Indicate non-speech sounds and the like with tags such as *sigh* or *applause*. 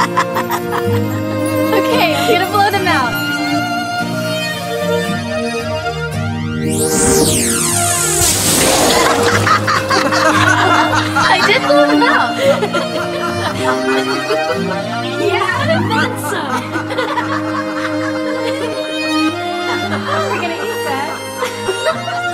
*laughs* okay, I'm gonna blow them out. *laughs* I did blow them out. yeah, I meant so. We're gonna eat that. *laughs*